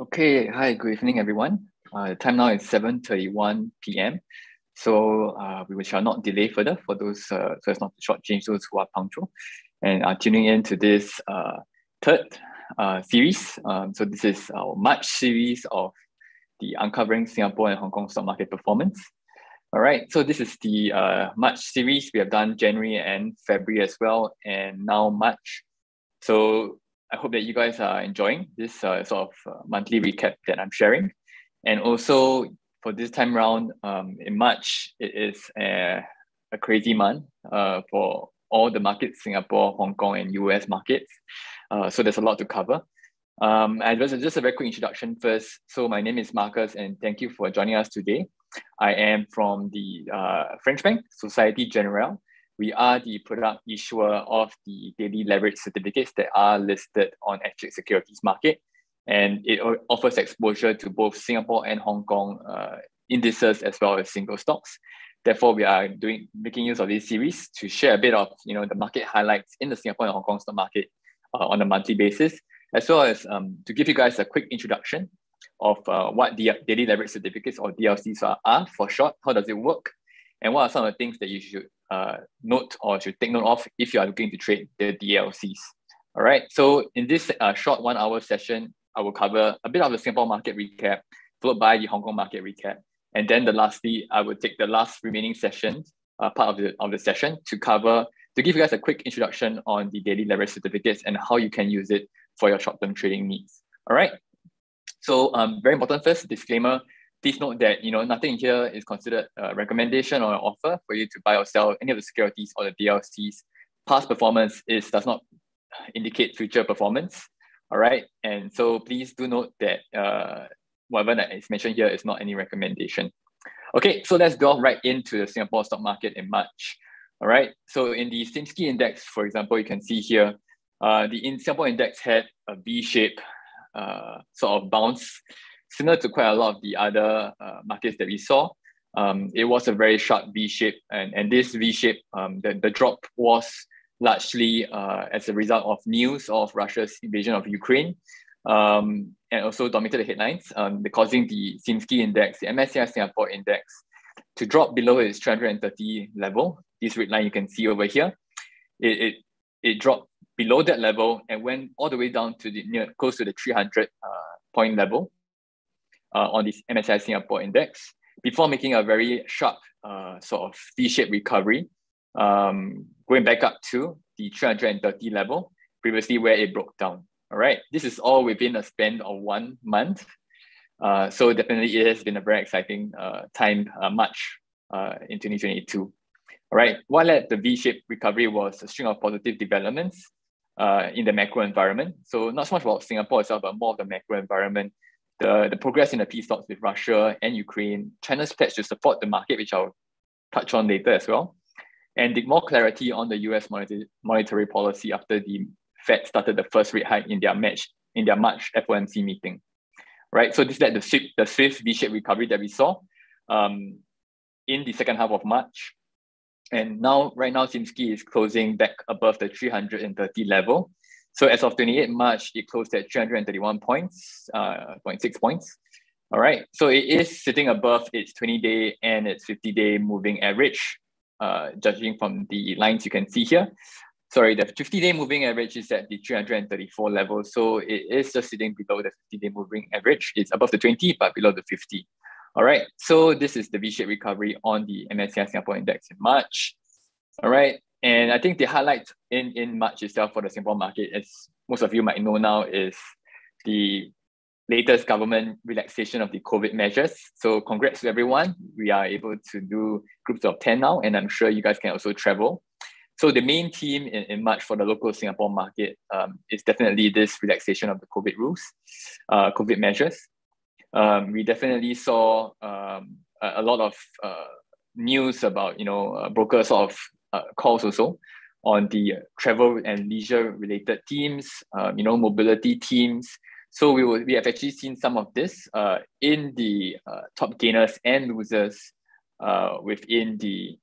Okay, hi, good evening, everyone. Uh, the time now is 7.31 p.m. So uh, we shall not delay further for those, uh, so as not to shortchange those who are punctual and are tuning in to this uh, third uh, series. Um, so this is our March series of the Uncovering Singapore and Hong Kong Stock Market Performance. All right, so this is the uh, March series. We have done January and February as well, and now March. So I hope that you guys are enjoying this uh, sort of uh, monthly recap that I'm sharing. And also for this time around um, in March, it is a, a crazy month uh, for all the markets, Singapore, Hong Kong, and US markets. Uh, so there's a lot to cover. Um, and just, a very quick introduction first. So my name is Marcus, and thank you for joining us today. I am from the uh, French Bank, Societe Generale, we are the product issuer of the daily leverage certificates that are listed on SGX Securities Market. And it offers exposure to both Singapore and Hong Kong uh, indices as well as single stocks. Therefore, we are doing making use of this series to share a bit of you know the market highlights in the Singapore and Hong Kong stock market uh, on a monthly basis, as well as um, to give you guys a quick introduction of uh, what the daily leverage certificates or DLCs are, are for short. How does it work? And what are some of the things that you should uh, note or should take note of if you are looking to trade the DLCs. All right, so in this uh, short one hour session, I will cover a bit of the Singapore market recap, followed by the Hong Kong market recap. And then the lastly, I will take the last remaining session, uh, part of the, of the session to cover, to give you guys a quick introduction on the daily leverage certificates and how you can use it for your short-term trading needs. All right. So um, very important first, disclaimer, please note that you know nothing here is considered a recommendation or an offer for you to buy or sell any of the securities or the DLCs. Past performance is does not indicate future performance. All right, and so please do note that uh, whatever that is mentioned here is not any recommendation. Okay, so let's delve right into the Singapore stock market in March. All right, so in the SiMSCI index, for example, you can see here, uh, the in Singapore index had a V-shape uh, sort of bounce similar to quite a lot of the other uh, markets that we saw. Um, it was a very sharp V shape, and, and this V shape, um, the, the drop was largely uh, as a result of news of Russia's invasion of Ukraine, um, and also dominated the headlines, um, causing the SiMSCI index, the MSCI Singapore index, to drop below its 330 level. This red line you can see over here, it, it, it dropped below that level and went all the way down to the near close to the 300 uh, point level uh, on this MSCI Singapore index before making a very sharp uh, sort of V-shaped recovery, um, going back up to the 330 level, previously where it broke down. All right, this is all within a span of one month. Uh, so definitely it has been a very exciting uh, time, uh, March uh, in 2022. All right, what led the V-shaped recovery was a string of positive developments uh, in the macro environment. So not so much about Singapore itself, but more of the macro environment the, the progress in the peace talks with Russia and Ukraine, China's pledge to support the market, which I'll touch on later as well, and the more clarity on the US monetary, policy after the Fed started the first rate hike in their March in their March FOMC meeting. Right, so this led the swift, the swift V-shaped recovery that we saw um, in the second half of March. And now, right now, SiMSCI is closing back above the 330 level. So as of 28 March, it closed at 331 points, uh, 0.6 points. All right, so it is sitting above its 20-day and its 50-day moving average, uh, judging from the lines you can see here. Sorry, the 50-day moving average is at the 334 level, so it is just sitting below the 50-day moving average. It's above the 20, but below the 50. All right, so this is the V-shaped recovery on the MSCI Singapore Index in March. All right, and I think the highlight in, in March itself for the Singapore market, as most of you might know now, is the latest government relaxation of the COVID measures. So congrats to everyone. We are able to do groups of 10 now, and I'm sure you guys can also travel. So the main theme in, in March for the local Singapore market um, is definitely this relaxation of the COVID rules, uh, COVID measures. Um, we definitely saw um, a, a, lot of uh, news about, you know, uh, brokers sort of uh, calls also on the travel and leisure related teams, um, you know, mobility teams. So we will, we have actually seen some of this uh, in the uh, top gainers and losers uh, within the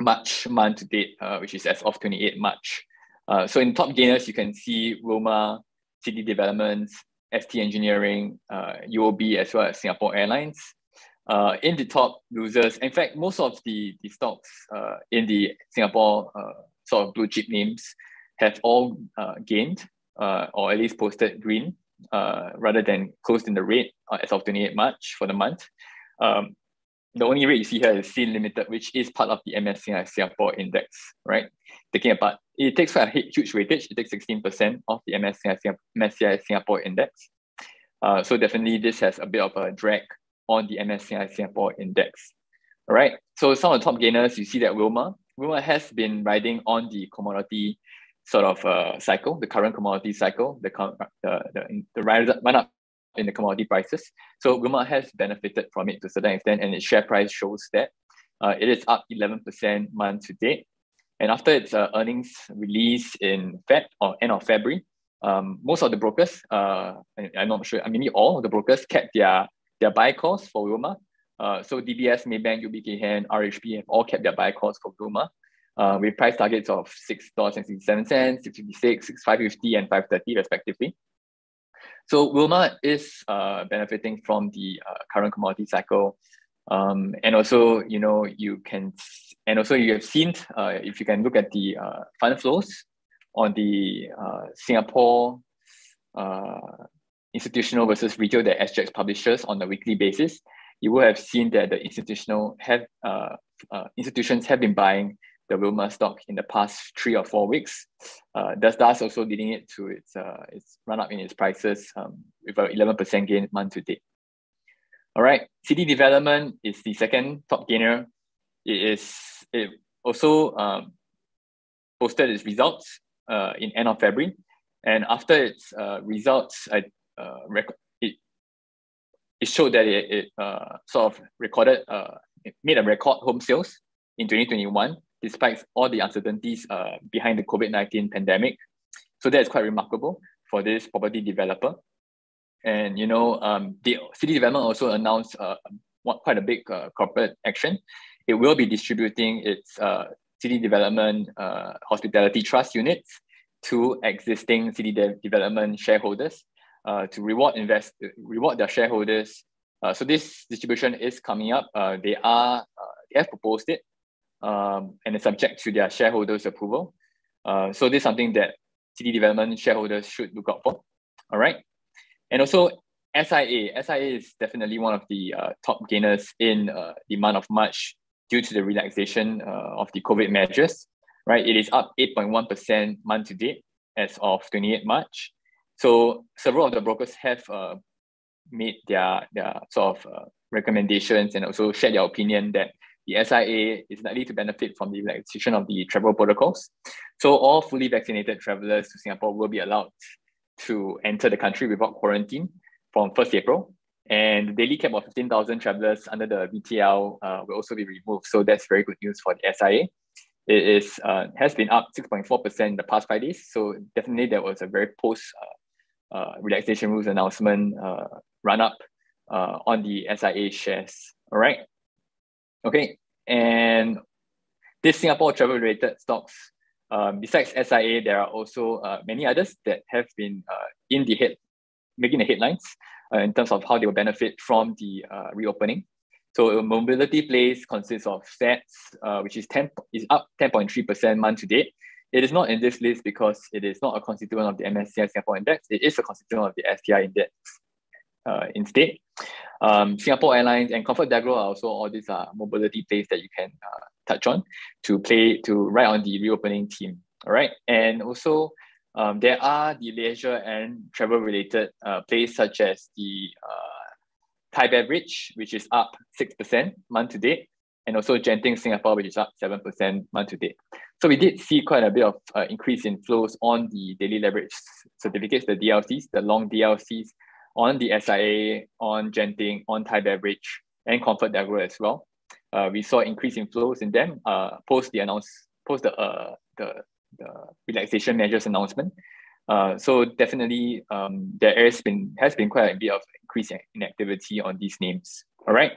March month to date, uh, which is as of 28 March. Uh, so in top gainers, you can see Wilmar, City Developments, ST Engineering, uh, UOB, as well as Singapore Airlines. Uh, in the top losers, in fact, most of the, the stocks uh, in the Singapore uh, sort of blue chip names have all uh, gained uh, or at least posted green uh, rather than closed in the red as of 28 March for the month. Um, the only rate you see here is Sea Limited, which is part of the MSCI Singapore index, right? Taking apart, it takes quite a huge weightage. It takes 16% of the MSCI, MSCI Singapore index. So definitely this has a bit of a drag on the MSCI Singapore index. All right, so some of the top gainers, you see that Wilmar. Wilmar has been riding on the commodity sort of uh, cycle, the current commodity cycle, the, the, the, the rise, run up in the commodity prices. So Wilmar has benefited from it to a certain extent, and its share price shows that uh, it is up 11% month to date. And after its uh, earnings release in Feb or end of February, um, most of the brokers, uh, I'm not sure, I mean, all of the brokers kept their, their buy calls for Wilmar. Uh, so DBS, Maybank, Hian, RHB have all kept their buy calls for Wilmar. Uh, with price targets of $6.67, 656 550 and 530 respectively. So Wilmar is uh, benefiting from the uh, current commodity cycle. Um, and also, you know, you can, and also you have seen, uh, if you can look at the uh, fund flows on the uh, Singapore uh, institutional versus retail that SGX publishes on a weekly basis, you will have seen that the institutional have institutions have been buying the Wilmar stock in the past three or four weeks. Uh, thus, thus also leading it to its uh, its run up in its prices um, with an 11% gain month to date. All right, City Development is the second top gainer. It is it also um, posted its results uh, in end of February, and after its uh, results, I, uh, rec- it it showed that it, it uh, sort of recorded uh, made a record home sales in 2021 despite all the uncertainties uh, behind the COVID-19 pandemic. So that's quite remarkable for this property developer. And, you know, um, the city development also announced uh, quite a big uh, corporate action. It will be distributing its uh, city development uh, hospitality trust units to existing city de development shareholders uh, to reward invest reward their shareholders. Uh, so this distribution is coming up. Uh, they are uh, they have proposed it um, and it's subject to their shareholders' approval. Uh, so this is something that city development shareholders should look out for. All right. And also SIA. SIA is definitely one of the top gainers in the month of March due to the relaxation of the COVID measures. Right. It is up 8.1% month to date as of 28 March. So several of the brokers have uh, made their, their sort of uh, recommendations and also shared their opinion that the SIA is likely to benefit from the relaxation of the travel protocols. So all fully vaccinated travelers to Singapore will be allowed to enter the country without quarantine from 1st April. And the daily cap of 15,000 travelers under the VTL uh, will also be removed. So that's very good news for the SIA. It is uh, has been up 6.4% in the past five days. So definitely there was a very post uh, uh relaxation rules announcement uh, run up uh, on the SIA shares. All right. Okay, and this Singapore travel related stocks, um, besides SIA, there are also uh, many others that have been uh, in the head, making the headlines uh, in terms of how they will benefit from the reopening. So mobility plays consists of SATS, which is 10 is up 10.3% month to date. It is not in this list because it is not a constituent of the MSCI Singapore Index. It is a constituent of the STI Index uh, instead. Um, Singapore Airlines and ComfortDelGro are also all these are mobility plays that you can uh, touch on to play to ride on the reopening team. All right, and also um, there are the leisure and travel related uh, plays such as the uh, Thai Beverage, which is up six percent month to date, and also Genting Singapore, which is up seven percent month to date. So we did see quite a bit of uh, increase in flows on the daily leverage certificates, the DLCs, the long DLCs, on the SIA, on Genting, on Thai Beverage, and Comfort ComfortDelGro as well. Uh, we saw increase in flows in them uh, post the announce post the uh, the, the relaxation measures announcement. Uh, so definitely um, there has been has been quite a bit of increase in activity on these names. All right.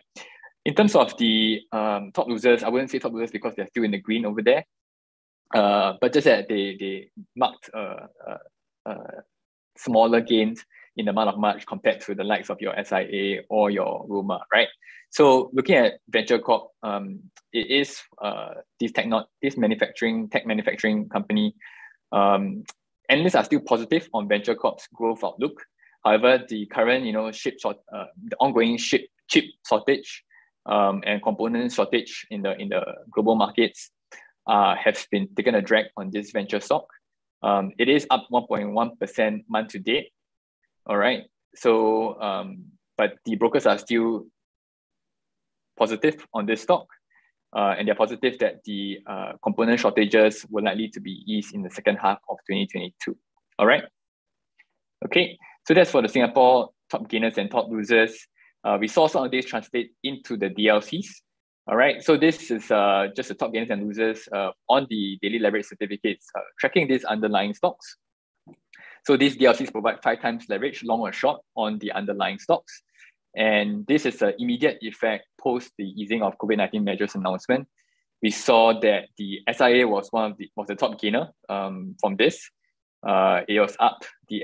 In terms of the um, top losers, I wouldn't say top losers because they're still in the green over there. Uh, but just that they they marked uh, uh, uh, smaller gains in the month of March compared to the likes of your SIA or your Wilmar, right? So looking at Venture Corp, um, it is uh, this techno- this manufacturing tech manufacturing company. Um, analysts are still positive on Venture Corp's growth outlook. However, the current you know chip short, uh, the ongoing chip chip shortage um, and component shortage in the in the global markets uh, have been taken a drag on this venture stock. Um, it is up 1.1% month to date. All right. So, um, but the brokers are still positive on this stock. Uh, and they're positive that the uh, component shortages will likely to be eased in the second half of 2022. All right. Okay. So that's for the Singapore top gainers and top losers. Uh, we saw some of these translate into the DLCs. All right, so this is uh, just the top gains and losers uh, on the daily leverage certificates, uh, tracking these underlying stocks. So these DLCs provide five times leverage, long or short, on the underlying stocks. And this is an immediate effect post the easing of COVID-19 measures announcement. We saw that the SIA was one of the was the top gainer um, from this. Uh, it was up the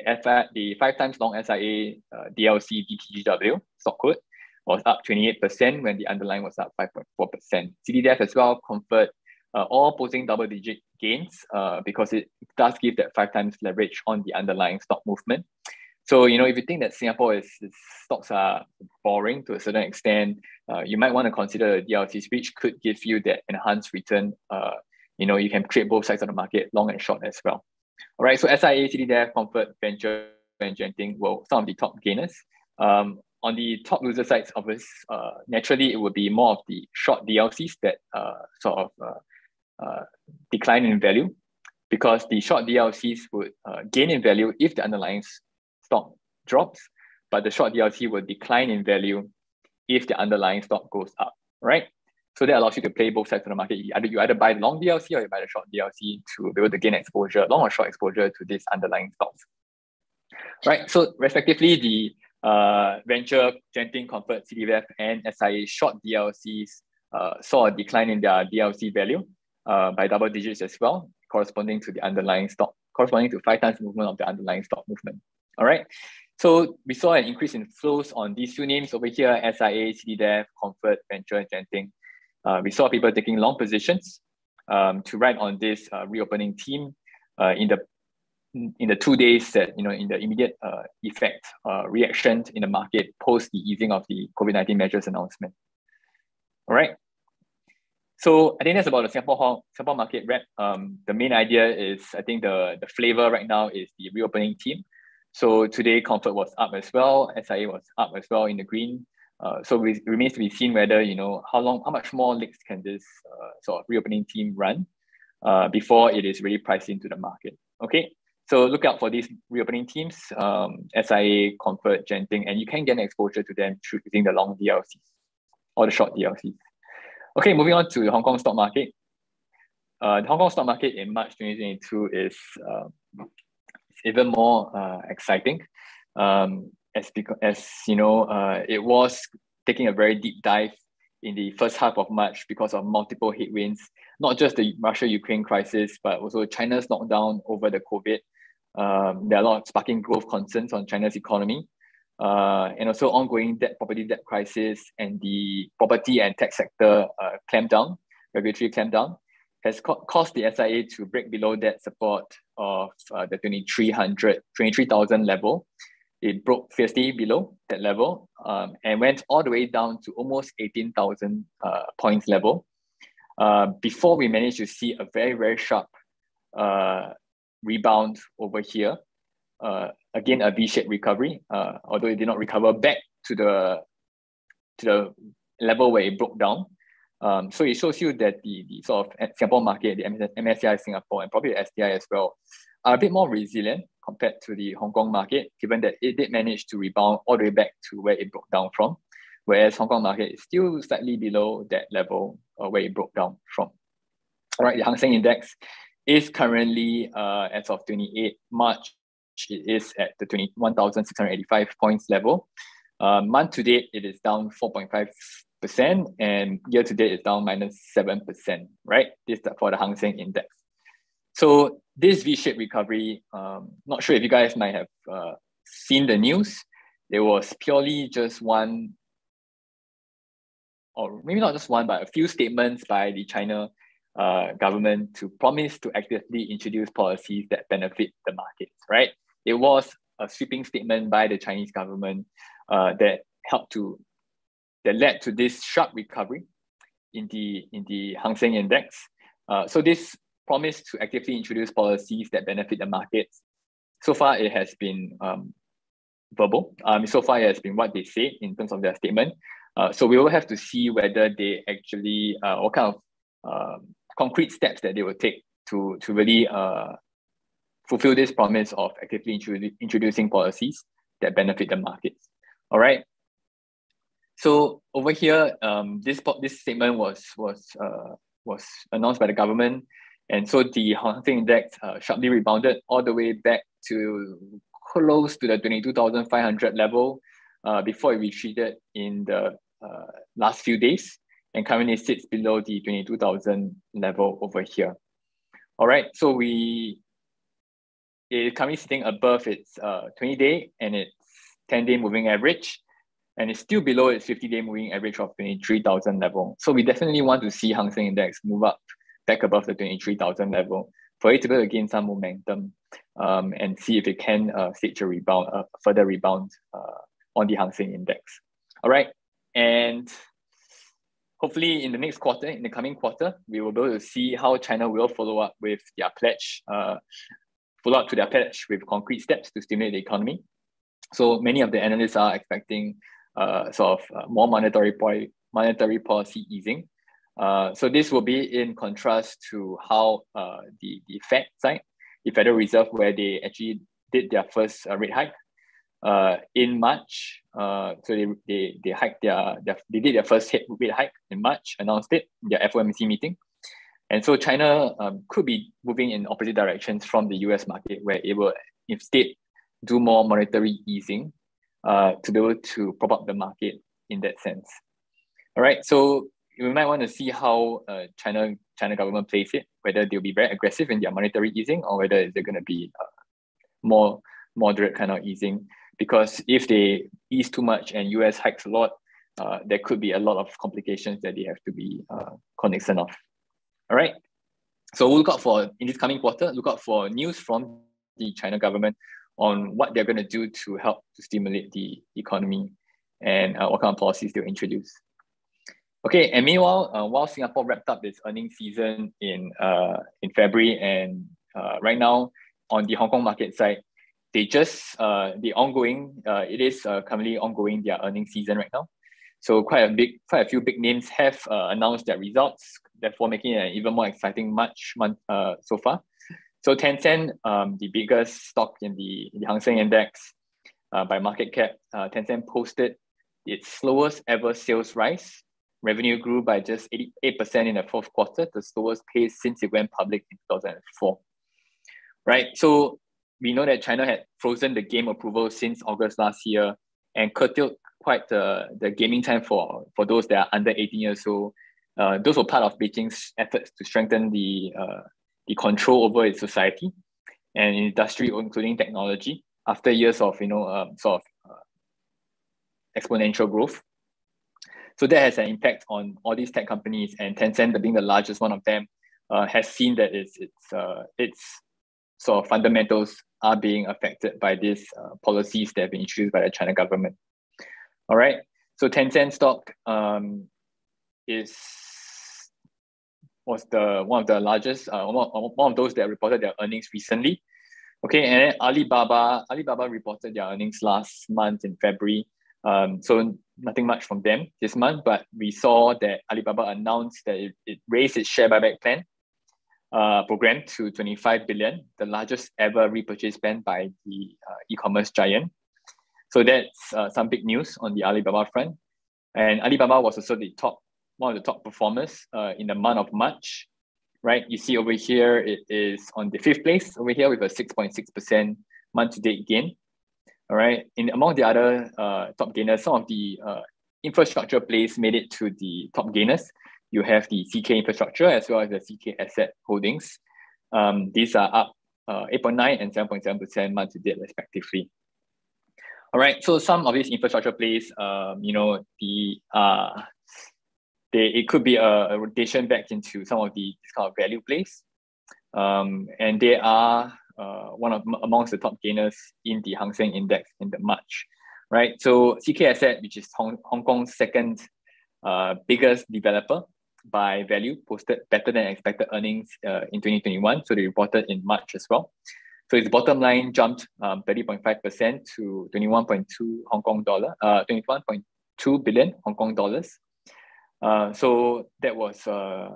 the five times long SIA uh, DLC DTGW stock code was up 28% when the underlying was up 5.4%. CTDF as well, Comfort, uh, all posting double digit gains uh, because it does give that five times leverage on the underlying stock movement. So, you know, if you think that Singapore is, stocks are boring to a certain extent, uh, you might want to consider DLCs, which could give you that enhanced return. Uh, you know, you can trade both sides of the market, long and short as well. All right, so SIA, CTDF, Comfort, Venture, and Genting were some of the top gainers. Um, on the top loser sides, of this, uh, naturally it would be more of the short DLCs that uh, sort of uh, uh, decline in value because the short DLCs would uh, gain in value if the underlying stock drops, but the short DLC will decline in value if the underlying stock goes up, right? So that allows you to play both sides of the market. You either, you either buy the long DLC or you buy the short DLC to be able to gain exposure, long or short exposure to these underlying stocks. Right. So respectively, the uh, Venture, Genting, Comfort, CTDF, and SIA short DLCs uh, saw a decline in their DLC value uh, by double digits as well, corresponding to the underlying stock, corresponding to five times movement of the underlying stock movement. All right. So we saw an increase in flows on these two names over here, SIA, CTDF, Comfort, Venture, Genting. Uh, we saw people taking long positions um, to ride on this uh, reopening theme uh, in the in the two days that you know in the immediate uh, effect uh, reaction in the market post the easing of the COVID-19 measures announcement. All right. So I think that's about the Singapore Singapore market wrap. Um, the main idea is I think the the flavor right now is the reopening theme. So today Comfort was up as well, SIA was up as well in the green. Uh, so it remains to be seen whether you know how long, how much more legs can this uh, sort of reopening team run uh, before it is really priced into the market. Okay, so look out for these reopening teams, um, SIA, Comfort, Genting, and you can get exposure to them through using the long DLCs or the short DLCs. Okay, moving on to the Hong Kong stock market. Uh, the Hong Kong stock market in March 2022 is uh, even more uh, exciting. Um, as, because, as you know, uh, it was taking a very deep dive in the first half of March because of multiple headwinds, not just the Russia-Ukraine crisis, but also China's lockdown over the COVID, um, there are a lot of sparking growth concerns on China's economy, uh, and also ongoing debt, property debt crisis, and the property and tech sector uh, clampdown, regulatory clampdown, has co- caused the SIA to break below that support of uh, the 2300, 23,000 level. It broke fiercely below that level um, and went all the way down to almost 18,000 uh, points level uh, before we managed to see a very, very sharp uh, rebound over here. Uh, again, a V-shaped recovery, uh, although it did not recover back to the to the level where it broke down. Um, so it shows you that the, the sort of Singapore market, the MSCI Singapore, and probably the STI as well, are a bit more resilient compared to the Hong Kong market, given that it did manage to rebound all the way back to where it broke down from, whereas Hong Kong market is still slightly below that level uh, where it broke down from. All right, the Hang Seng Index is currently, uh, as of 28 March, it is at the 21,685 points level. Uh, month to date, it is down 4.5%, and year to date, it's down minus 7%, right? This is for the Hang Seng Index. So this V-shaped recovery, um, not sure if you guys might have uh, seen the news, it was purely just one, or maybe not just one, but a few statements by the China uh, government to promise to actively introduce policies that benefit the markets, right? It was a sweeping statement by the Chinese government uh, that helped to, that led to this sharp recovery in the, in the Hang Seng Index. Uh, so this promise to actively introduce policies that benefit the markets, so far it has been um, verbal. Um, so far it has been what they say in terms of their statement. Uh, so we will have to see whether they actually, uh, what kind of um, concrete steps that they will take to, to really uh, fulfill this promise of actively introdu introducing policies that benefit the markets. All right. So over here, um, this this statement was was uh, was announced by the government, and so the Hang Seng Index uh, sharply rebounded all the way back to close to the twenty two thousand five hundred level, uh, before it retreated in the uh, last few days and currently sits below the 22,000 level over here. All right, so we it currently sitting above its uh, 20 day and its 10 day moving average, and it's still below its 50 day moving average of 23,000 level. So we definitely want to see Hang Seng Index move up back above the 23,000 level for it to be able to gain some momentum um, and see if it can uh, stage a rebound, uh, further rebound uh, on the Hang Seng Index. All right, and hopefully in the next quarter, in the coming quarter, we will be able to see how China will follow up with their pledge, uh, follow up to their pledge with concrete steps to stimulate the economy. So many of the analysts are expecting uh, sort of uh, more monetary, po- monetary policy easing. Uh, so this will be in contrast to how uh, the, the Fed side, the Federal Reserve, where they actually did their first uh, rate hike uh, in March. Uh, so they, they, they hiked their, their, they did their first rate hike in March, announced it their FOMC meeting. And so China um, could be moving in opposite directions from the US market, where it will instead do more monetary easing uh, to be able to prop up the market in that sense. All right, so we might want to see how uh, China China government plays it, whether they'll be very aggressive in their monetary easing or whether they're going to be uh, more moderate kind of easing because if they ease too much and US hikes a lot, uh, there could be a lot of complications that they have to be uh, cognizant of. All right. So we'll look out for in this coming quarter, look out for news from the China government on what they're going to do to help to stimulate the economy and uh, what kind of policies they'll introduce. Okay, and meanwhile, uh, while Singapore wrapped up its earnings season in uh, in February, and uh, right now on the Hong Kong market side, they just uh, the ongoing uh, it is uh, currently ongoing their earnings season right now. So quite a big, quite a few big names have uh, announced their results, therefore making it an even more exciting March month uh, so far. So Tencent, um, the biggest stock in the, the Hang Seng Index uh, by market cap, uh, Tencent posted its slowest ever sales rise. Revenue grew by just 88% in the fourth quarter, the slowest pace since it went public in 2004. Right, so we know that China had frozen the game approval since August last year and curtailed quite the, the gaming time for, for those that are under 18 years old. Uh, those were part of Beijing's efforts to strengthen the, uh, the control over its society and industry, including technology, after years of you know um, sort of uh, exponential growth. So that has an impact on all these tech companies, and Tencent, being the largest one of them, uh, has seen that its its uh, its sort of fundamentals are being affected by these uh, policies that have been introduced by the China government. All right, so Tencent stock um, is was the one of the largest, uh, one, of those that reported their earnings recently. Okay, and then Alibaba, Alibaba reported their earnings last month in February. Um, so nothing much from them this month, but we saw that Alibaba announced that it, it raised its share buyback plan uh, program to 25 billion, the largest ever repurchase plan by the uh, e-commerce giant. So that's uh, some big news on the Alibaba front. And Alibaba was also the top, one of the top performers uh, in the month of March, right? You see over here, it is on the fifth place over here with a 6.6% month-to-date gain. All right, in among the other uh, top gainers, some of the uh, infrastructure plays made it to the top gainers you have the CK infrastructure as well as the CK asset holdings. Um, these are up uh, 8.9 and 7.7% month to date respectively. All right, so some of these infrastructure plays, um, you know, the uh, they, it could be a, a, rotation back into some of the this kind of value plays, um, and they are uh, one of amongst the top gainers in the Hang Seng Index in the March, right? So CK Asset, which is Hong, Hong Kong's second uh, biggest developer by value, posted better than expected earnings uh, in 2021. So they reported in March as well. So its bottom line jumped 30.5% um, to 21.2 Hong Kong dollar, uh, 21.2 billion Hong Kong dollars. Uh, so that was uh,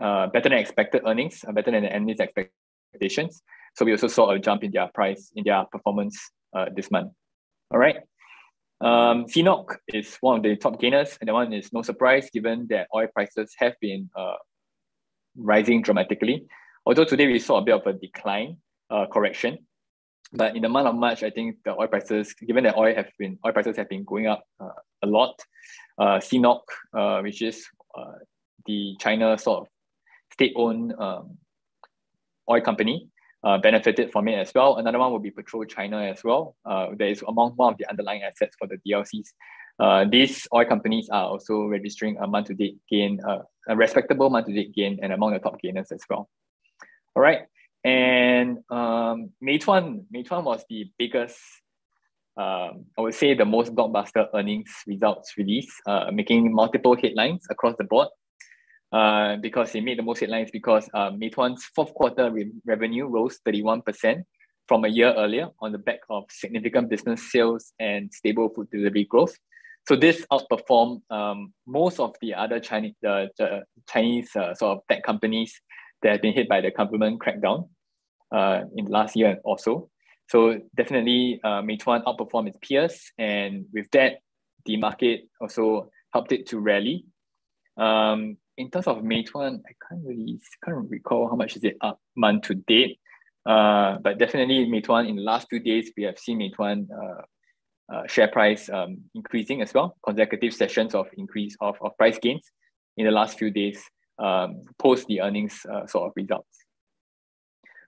uh, better than expected earnings, uh, better than the analyst expectations. So we also saw a jump in their price, in their performance uh, this month. All right. Um, CNOOC is one of the top gainers, and that one is no surprise given that oil prices have been uh, rising dramatically. Although today we saw a bit of a decline, uh, correction, but in the month of March, I think the oil prices, given that oil have been oil prices have been going up uh, a lot, uh, CNOOC, uh, which is uh, the China sort of state-owned um, oil company, uh, benefited from it as well. Another one would be Petro China as well. Uh, that is among one of the underlying assets for the DLCs. Uh, these oil companies are also registering a month-to-date gain, uh, a respectable month-to-date gain, and among the top gainers as well. All right. And um, Meituan, Meituan was the biggest, um, I would say the most blockbuster earnings results release, uh, making multiple headlines across the board. Uh, because it made the most headlines because uh, Meituan's fourth quarter re- revenue rose 31% from a year earlier on the back of significant business sales and stable food delivery growth. So this outperformed um, most of the other Chinese, uh, Chinese uh, sort of tech companies that have been hit by the government crackdown uh, in last year also. So definitely uh, Meituan outperformed its peers. And with that, the market also helped it to rally. Um, in terms of Meituan, I can't really can't recall how much is it up month to date. Uh, but definitely Meituan in the last few days, we have seen Meituan uh, uh, share price um, increasing as well, consecutive sessions of increase of, of price gains in the last few days um, post the earnings uh, sort of results.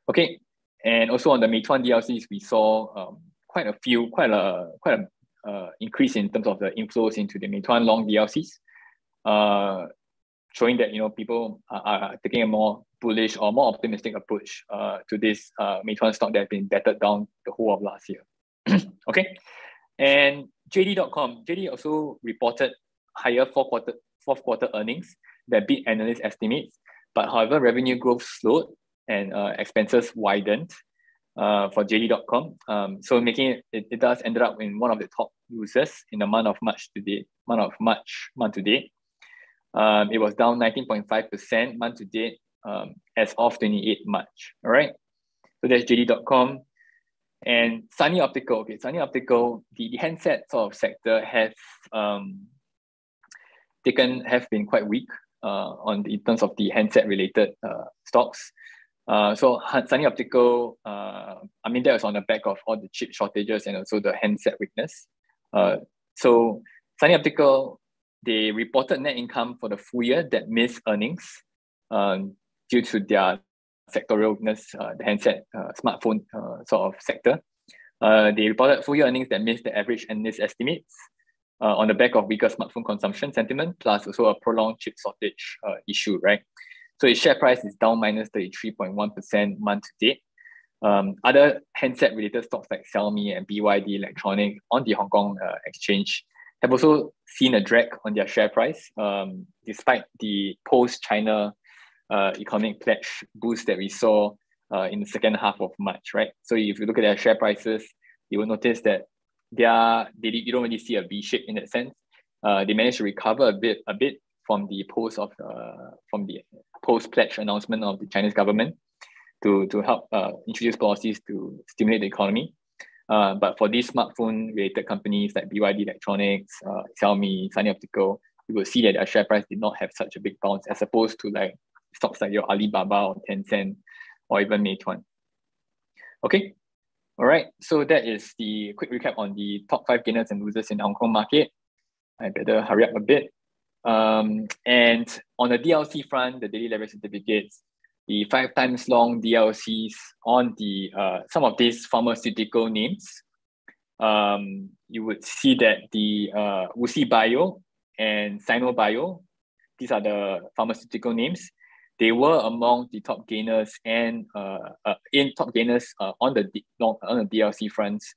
Okay, and also on the Meituan DLCs, we saw um, quite a few, quite a quite a uh, increase in terms of the inflows into the Meituan long DLCs, uh, showing that you know people are, are, taking a more bullish or more optimistic approach uh, to this uh, Meituan stock that has been battered down the whole of last year. okay, and JD.com, JD also reported higher fourth quarter fourth quarter earnings that beat analyst estimates. But however, revenue growth slowed and uh, expenses widened uh, for JD.com. Um, so making it, it, it does ended up in one of the top users in the month of March to date, month of March, month to date. Um, it was down 19.5% month to date um, as of 28 March. All right. So that's JD.com. And Sunny Optical, okay, Sunny Optical, the, the handset sort of sector has um, taken, have been quite weak uh, on in terms of the handset related uh, stocks. Uh, so Sunny Optical, uh, I mean, that was on the back of all the chip shortages and also the handset weakness. Uh, so Sunny Optical, they reported net income for the full year that missed earnings um, due to their sectorial weakness, uh, the handset uh, smartphone uh, sort of sector. Uh, they reported full year earnings that missed the average analyst estimates uh, on the back of weaker smartphone consumption sentiment, plus also a prolonged chip shortage uh, issue, right? So its share price is down minus 33.1 month to date. Um, other handset related stocks like Xiaomi and BYD Electronic on the Hong Kong exchange have also seen a drag on their share price, um, despite the post China uh, economic pledge boost that we saw uh, in the second half of March, right? So if you look at their share prices, you will notice that they are they you don't really see a V shape in that sense. Uh, they managed to recover a bit a bit from the post of uh, from the post pledge announcement of the Chinese government to to help uh, introduce policies to stimulate the economy. Uh, but for these smartphone related companies like BYD Electronics, uh, Xiaomi, Sunny Optical, you will see that their share price did not have such a big bounce as opposed to like stocks like your Alibaba or Tencent or even Meituan. Okay, all right, so that is the quick recap on the top five gainers and losers in the Hong Kong market. I better hurry up a bit. Um, and on the DLC front, the daily leverage certificates, the five times long DLCs on the uh, some of these pharmaceutical names. Um, you would see that the uh, WuXi Bio and Sino Bio, these are the pharmaceutical names, they were among the top gainers and uh, uh, in top gainers uh, on the on the DLC fronts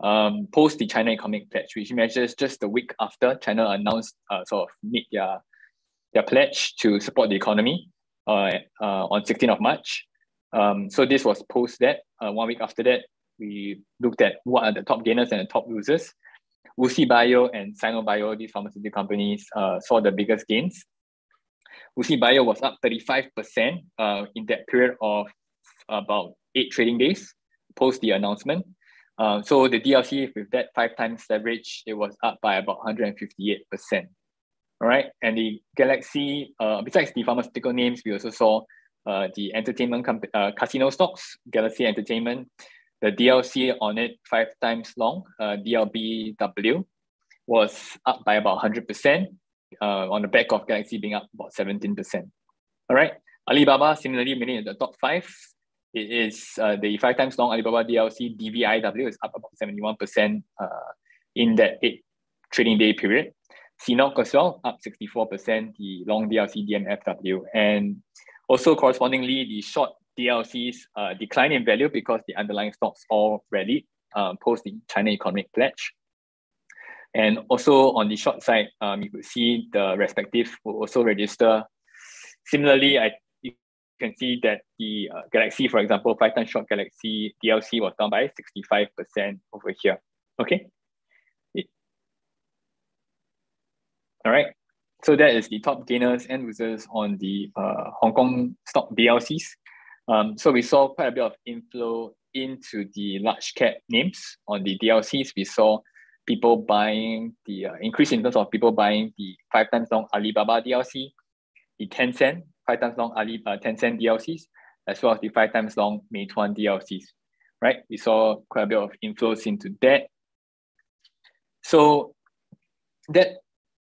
um, post the China Economic Pledge, which measures just the week after China announced uh, sort of made their their pledge to support the economy uh, uh, on 16th of March. Um, so this was post that. Uh, one week after that, we looked at what are the top gainers and the top losers. WuXi Bio and Sino Bio, these pharmaceutical companies, uh, saw the biggest gains. WuXi Bio was up 35% uh, in that period of about eight trading days post the announcement. Uh, so the DLC with that five times leverage, it was up by about 158%. All right. And the Galaxy, uh, besides the pharmaceutical names, we also saw uh, the entertainment comp- uh, casino stocks, Galaxy Entertainment, the DLC on it five times long, uh, DLBW, was up by about 100% uh, on the back of Galaxy being up about 17%. All right. Alibaba, similarly, many in the top five. It is uh, the five times long Alibaba DLC DVIW is up about 71% uh, in that eight trading day period. CNOOC as well, up 64%, the long DLC DMFW. And also correspondingly, the short DLCs uh, decline in value because the underlying stocks all rallied uh, post the China Economic Pledge. And also on the short side, um, you could see the respective will also register. Similarly, I you can see that the uh, Galaxy, for example, five short Galaxy DLC was down by 65% over here. Okay. All right. So that is the top gainers and losers on the uh, Hong Kong stock DLCs. Um, so we saw quite a bit of inflow into the large cap names on the DLCs. We saw people buying the uh, increase in terms of people buying the five times long Alibaba DLC, the Tencent five times long Ali uh, Tencent DLCs, as well as the five times long Meituan DLCs. Right, we saw quite a bit of inflows into that. So that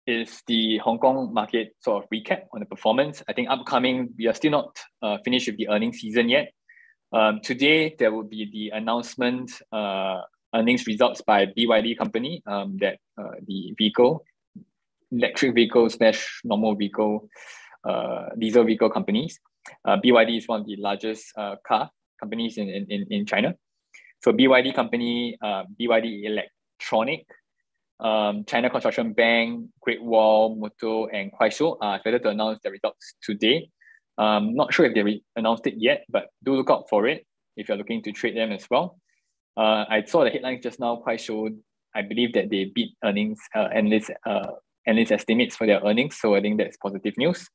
is the Hong Kong market sort of recap on the performance. I think upcoming, we are still not uh, finished with the earnings season yet. Um, today, there will be the announcement uh, earnings results by BYD company um, that uh, the vehicle, electric vehicle slash normal vehicle, uh, diesel vehicle companies. Uh, BYD is one of the largest uh, car companies in, in, in China. So BYD company, BYD Electronic um, China Construction Bank, Great Wall, Motor, and Kuaishou are expected to announce their results today. Um, not sure if they re- announced it yet, but do look out for it if you're looking to trade them as well. Uh, I saw the headlines just now. Kuaishou, I believe that they beat earnings uh, analyst uh, analyst estimates for their earnings, so I think that's positive news.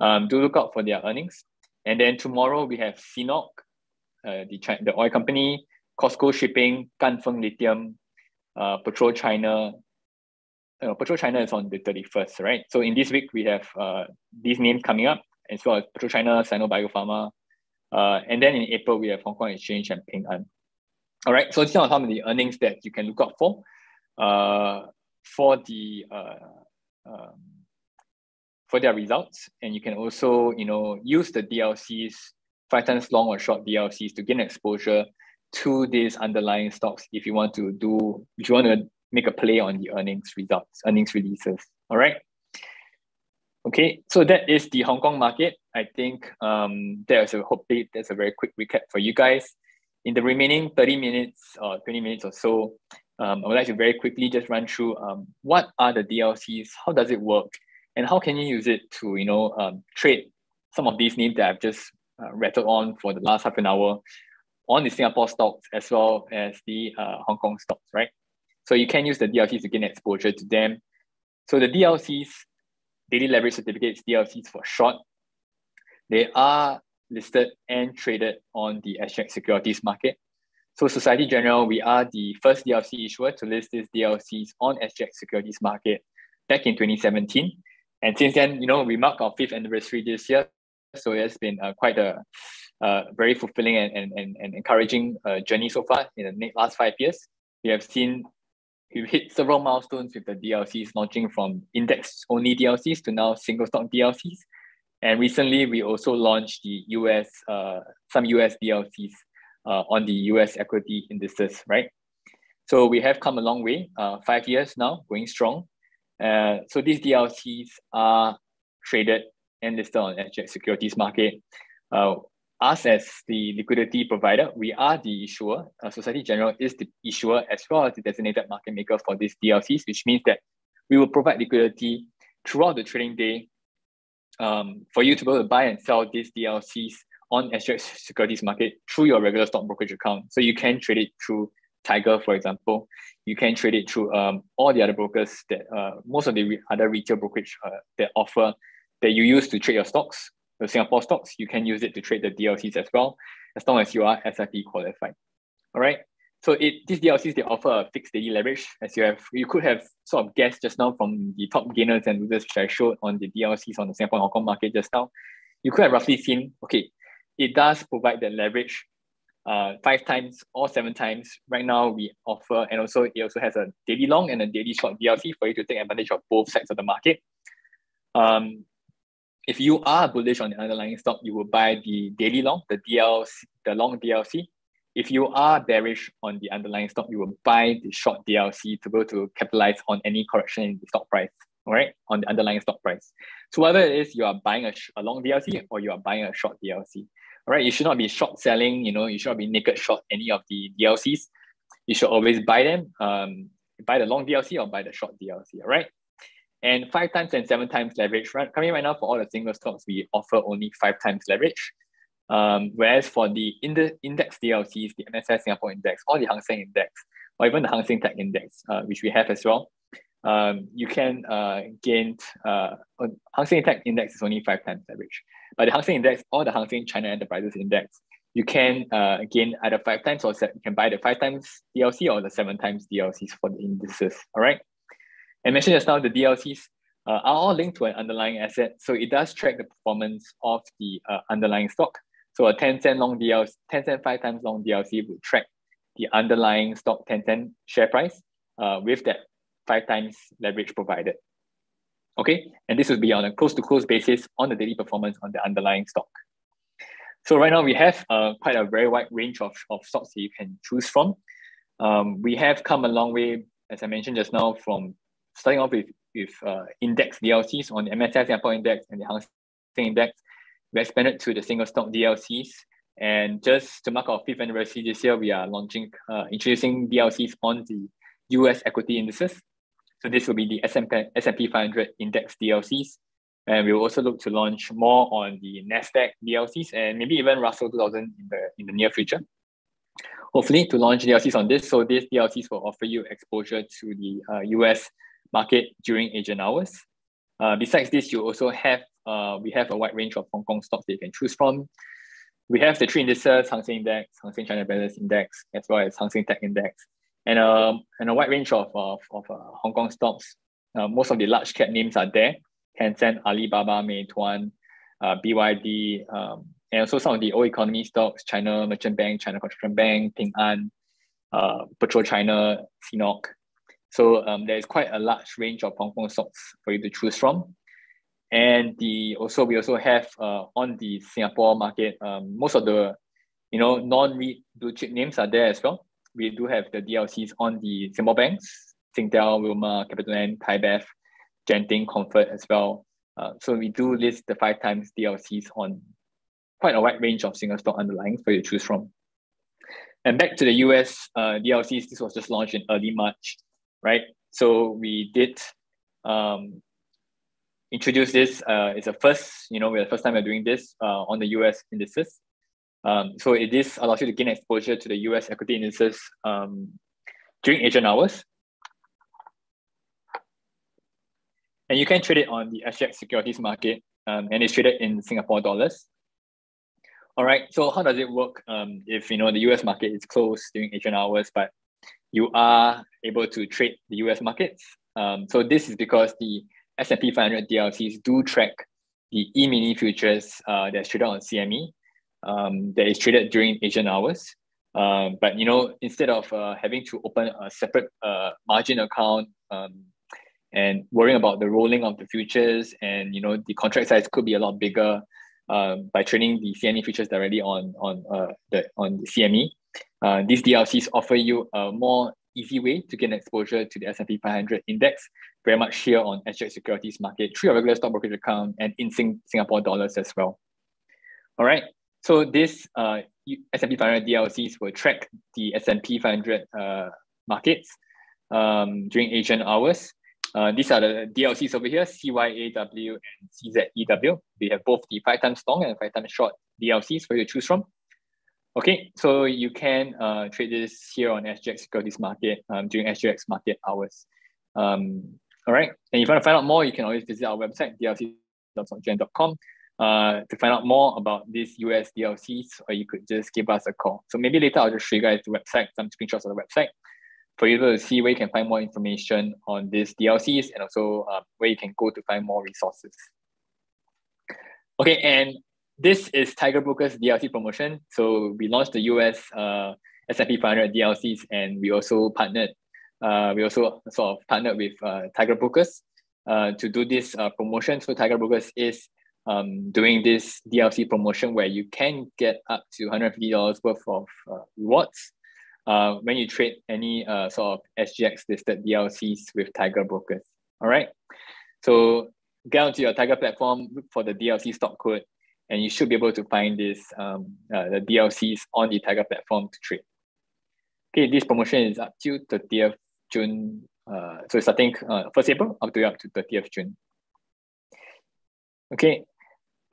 Um, do look out for their earnings. And then tomorrow we have CNOOC, uh, the the oil company, COSCO Shipping, Ganfeng Lithium, uh, PetroChina. Uh, PetroChina is on the 31st, right? So in this week, we have uh, these names coming up, as well as PetroChina, Sino Biopharma. Uh, and then in April, we have Hong Kong Exchange and Ping An. All right, so these are some of the earnings that you can look out for uh, for the uh, um, for their results. And you can also, you know, use the DLCs, five times long or short DLCs to gain exposure to these underlying stocks if you want to do if you want to make a play on the earnings results, earnings releases. All right. Okay, so that is the Hong Kong market. I think um, there's a hopefully that's a very quick recap for you guys. In the remaining 30 minutes or 20 minutes or so, um, I would like to very quickly just run through um, what are the DLCs, how does it work, and how can you use it to you know um, trade some of these names that I've just uh, rattled on for the last half an hour on the Singapore stocks as well as the uh, Hong Kong stocks, right? So you can use the DLCs to gain exposure to them. So the DLCs, daily leverage certificates, DLCs for short, they are listed and traded on the SGX securities market. So Societe Generale, we are the first DLC issuer to list these DLCs on SGX securities market back in 2017. And since then, you know, we mark our fifth anniversary this year. So it's been uh, quite a uh, very fulfilling and, and, and, and encouraging uh, journey so far in the last five years. We have seen we've hit several milestones with the DLCs launching from index only DLCs to now single stock DLCs. And recently, we also launched the US, uh, some US DLCs uh, on the US equity indices, right? So we have come a long way, uh, five years now, going strong. Uh, so these DLCs are traded and listed on SGX securities market. Uh, us as the liquidity provider, we are the issuer. Uh, Societe Generale is the issuer as well as the designated market maker for these DLCs, which means that we will provide liquidity throughout the trading day um, for you to be able to buy and sell these DLCs on SGX securities market through your regular stock brokerage account. So you can trade it through Tiger, for example. You can trade it through um, all the other brokers that uh, most of the re- other retail brokerage uh, that offer that you use to trade your stocks, the Singapore stocks. You can use it to trade the DLCs as well, as long as you are SIP qualified. All right. So it these DLCs they offer a fixed daily leverage, as you have you could have sort of guessed just now from the top gainers and losers which I showed on the DLCs on the Singapore Hong Kong market just now. You could have roughly seen, okay, it does provide that leverage uh, five times or seven times. Right now, we offer, and also it also has a daily long and a daily short DLC for you to take advantage of both sides of the market. Um, if you are bullish on the underlying stock, you will buy the daily long, the DLC, the long DLC. If you are bearish on the underlying stock, you will buy the short DLC to go to capitalize on any correction in the stock price, all right, on the underlying stock price. So whether it is you are buying a, a long DLC or you are buying a short DLC, all right, you should not be short selling, you know, you should not be naked short any of the DLCs. You should always buy them, um, buy the long DLC or buy the short DLC, all right? And five times and seven times leverage, right? Coming right now for all the single stocks, we offer only five times leverage. Um, whereas for the ind- index DLCs, the MSCI Singapore Index, or the Hang Seng Index, or even the Hang Seng Tech Index, uh, which we have as well, um, you can uh, gain, uh, Hang Seng Tech Index is only five times leverage. But the Hang Seng Index or the Hang Seng China Enterprises Index, you can uh, gain either five times or you can buy the five times DLC or the seven times DLCs for the indices. All right. And mentioned just now, the DLCs uh, are all linked to an underlying asset. So it does track the performance of the uh, underlying stock. So a Tencent long DLC, Tencent five times long DLC would track the underlying stock Tencent share price uh, with that five times leverage provided. Okay, and this would be on a close to close basis on the daily performance on the underlying stock. So right now we have uh, quite a very wide range of, of stocks that you can choose from. Um, we have come a long way, as I mentioned just now, from starting off with, with uh, index DLCs on the MSCI Singapore Index and the Hang Seng Index. We expanded to the single stock DLCs. And just to mark our fifth anniversary this year, we are launching, uh, introducing DLCs on the US equity indices. So this will be the S&P, S&P 500 index DLCs. And we will also look to launch more on the NASDAQ DLCs and maybe even Russell 2000 in the, in the near future. Hopefully to launch DLCs on this. So these DLCs will offer you exposure to the uh, US market during Asian hours. Uh, besides this, you also have, uh, we have a wide range of Hong Kong stocks that you can choose from. We have the three indices, Hang Seng Index, Hang Seng China Balance Index, as well as Hang Seng Tech Index and a um, and a wide range of of, of uh, Hong Kong stocks. Uh, most of the large cap names are there: Tencent, Alibaba, Meituan, uh, BYD, um, and also some of the old economy stocks: China Merchant Bank, China Construction Bank, Ping An, uh, PetroChina, CNOOC. So um, there is quite a large range of Hong Kong stocks for you to choose from. And the also we also have uh, on the Singapore market um, most of the you know non-REIT blue chip names are there as well we do have the DLCs on the Singapore banks, Singtel, Wilmar, CapitaLand, ThaiBev, Genting, Comfort as well. Uh, so we do list the five times DLCs on quite a wide range of single stock underlyings for you to choose from. And back to the US uh, DLCs, this was just launched in early March, right? So we did um, introduce this. Uh, it's a first, you know, we're the first time we're doing this uh, on the US indices. Um, so this allows you to gain exposure to the US equity indices um, during Asian hours. And you can trade it on the SGX securities market um, and it's traded in Singapore dollars. All right, so how does it work um, if you know the US market is closed during Asian hours, but you are able to trade the US markets? Um, so this is because the S&P 500 DLCs do track the E-mini futures uh, that's traded on CME um, that is traded during Asian hours. Um, but you know, instead of uh, having to open a separate uh, margin account um, and worrying about the rolling of the futures, and you know, the contract size could be a lot bigger uh, by trading the CME futures directly on on uh, the on the CME. Uh, these DLCs offer you a more easy way to gain exposure to the S&P 500 index, very much here on SGX Securities Market through your regular stock brokerage account and in Sing Singapore dollars as well. All right. So this uh, S&P 500 DLCs will track the S&P 500 uh, markets um, during Asian hours. Uh, these are the DLCs over here, CYAW and CZEW. We have both the five times long and five times short DLCs for you to choose from. Okay, so you can uh, trade this here on SGX Securities Market um, during SGX market hours. Um, all right, and if you want to find out more, you can always visit our website, dlc.gen.com, uh, to find out more about these US DLCs, or you could just give us a call. So maybe later I'll just show you guys the website, some screenshots of the website for you to see where you can find more information on these DLCs and also uh, where you can go to find more resources. Okay, and this is Tiger Brokers DLC promotion. So we launched the US uh, S&P 500 DLCs and we also partnered, uh, we also sort of partnered with uh, Tiger Brokers uh, to do this uh, promotion. So Tiger Brokers is um, doing this DLC promotion where you can get up to $150 worth of uh, rewards uh, when you trade any uh, sort of SGX listed DLCs with Tiger Brokers. All right. So get onto your Tiger platform, look for the DLC stock code, and you should be able to find this um, uh, the DLCs on the Tiger platform to trade. Okay, this promotion is up to 30th June. Uh, so starting uh, 1st April up to up to 30th June. Okay,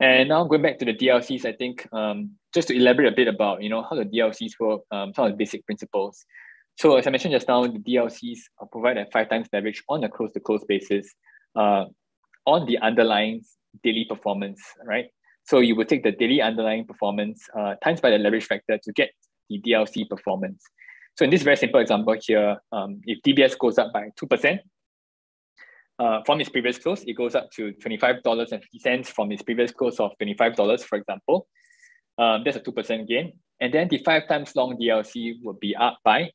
and now going back to the DLCs, I think um, just to elaborate a bit about you know how the DLCs work, um, some of the basic principles. So as I mentioned just now, the DLCs provide a five times leverage on a close to close basis uh, on the underlying daily performance, right? So you would take the daily underlying performance uh, times by the leverage factor to get the DLC performance. So in this very simple example here, um, if DBS goes up by 2%, uh, from its previous close, it goes up to $25.50 from its previous close of $25, for example. Um, that's a 2% gain. And then the five times long DLC would be up by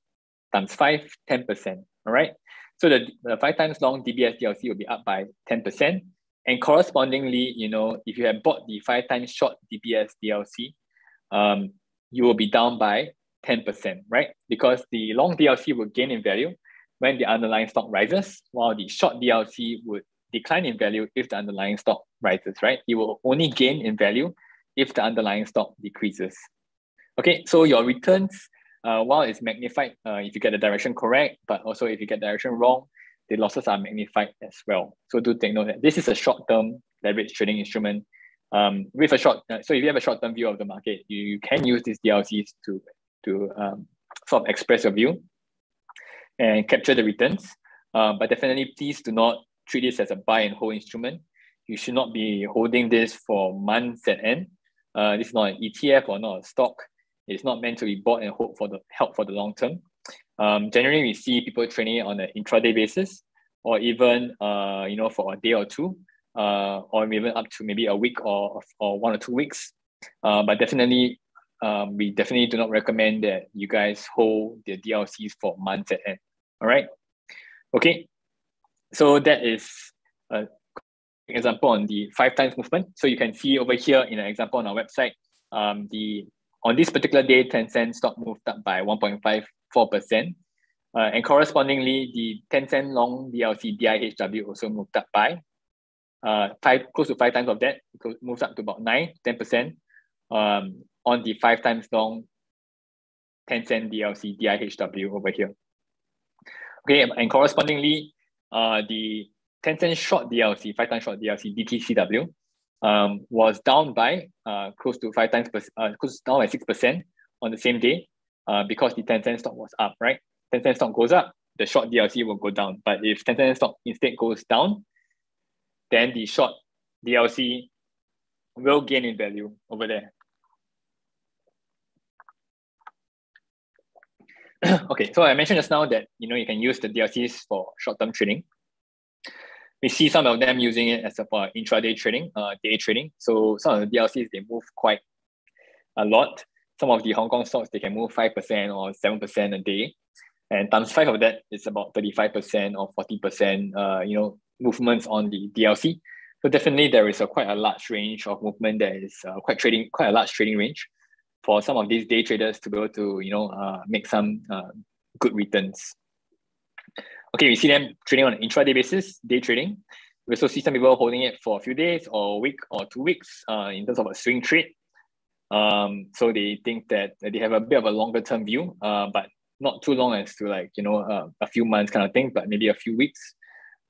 times five, 10%. All right. So the, the five times long DBS DLC will be up by 10%. And correspondingly, you know, if you have bought the five times short DBS DLC, um, you will be down by 10%, right? Because the long DLC will gain in value when the underlying stock rises, while the short DLC would decline in value if the underlying stock rises, right? It will only gain in value if the underlying stock decreases. Okay, so your returns, uh, while it's magnified uh, if you get the direction correct, but also if you get direction wrong, the losses are magnified as well. So do take note that this is a short-term leverage trading instrument. Um, with a short, uh, so if you have a short-term view of the market, you, you can use these DLCs to to um, sort of express your view and capture the returns. Uh, but definitely, please do not treat this as a buy and hold instrument. You should not be holding this for months at end. Uh, this is not an ETF or not a stock. It's not meant to be bought and hold for the help for the long term. Um, generally, we see people training on an intraday basis, or even uh, you know for a day or two, uh, or even up to maybe a week or or one or two weeks. Uh, but definitely, um, we definitely do not recommend that you guys hold the DLCs for months at end. All right. Okay. So that is an example on the five times movement. So you can see over here in an example on our website, um, the on this particular day, Tencent stock moved up by 1.54%. Uh, and correspondingly, the Tencent long DLC DIHW also moved up by uh, five, close to five times of that, moves up to about 9, 10% um, on the five times long Tencent DLC DIHW over here. Okay, and correspondingly, uh, the cent short DLC, five times short DLC, DTCW, um, was down by uh, close to five times, per, uh, close down by 6% on the same day uh, because the Tencent stock was up, right? Tencent stock goes up, the short DLC will go down. But if Tencent stock instead goes down, then the short DLC will gain in value over there. okay, so I mentioned just now that you know you can use the DLCs for short-term trading. We see some of them using it as a for intraday trading, uh, day trading. So some of the DLCs they move quite a lot. Some of the Hong Kong stocks they can move five percent or seven percent a day, and times five of that is about thirty-five percent or forty percent. Uh, you know movements on the DLC. So definitely there is a quite a large range of movement that is uh, quite trading quite a large trading range for some of these day traders to be able to you know uh, make some uh, good returns. okay, we see them trading on an intraday basis, day trading. We also see some people holding it for a few days or a week or two weeks uh, in terms of a swing trade. Um, so they think that they have a bit of a longer term view, uh, but not too long as to like, you know, uh, a few months kind of thing, but maybe a few weeks.